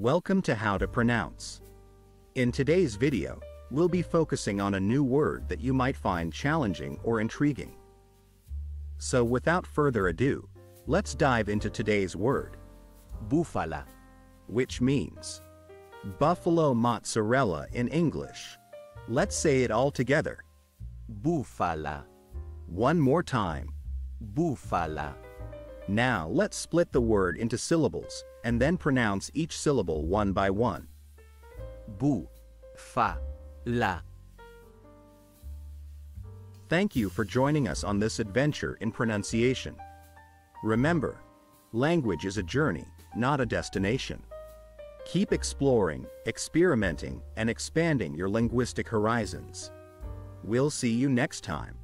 Welcome to How to Pronounce. In today's video, we'll be focusing on a new word that you might find challenging or intriguing. So without further ado, let's dive into today's word, búfala, which means buffalo mozzarella in English. Let's say it all together. búfala, One more time. búfala, Now let's split the word into syllables and then pronounce each syllable one by one. bú, fa, la. Thank you for joining us on this adventure in pronunciation. Remember, language is a journey, not a destination. Keep exploring, experimenting, and expanding your linguistic horizons. We'll see you next time.